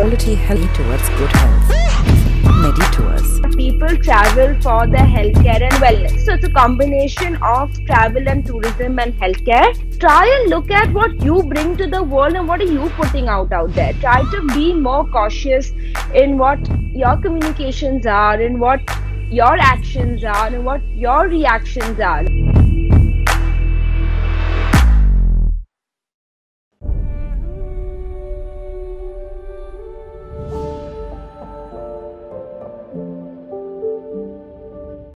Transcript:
quality health towards good health. MediTours. people travel for their healthcare and wellness. So it's a combination of travel and tourism and healthcare. Try and look at what you bring to the world and what are you putting out out there. Try to be more cautious in what your communications are, in what your actions are, and what your reactions are.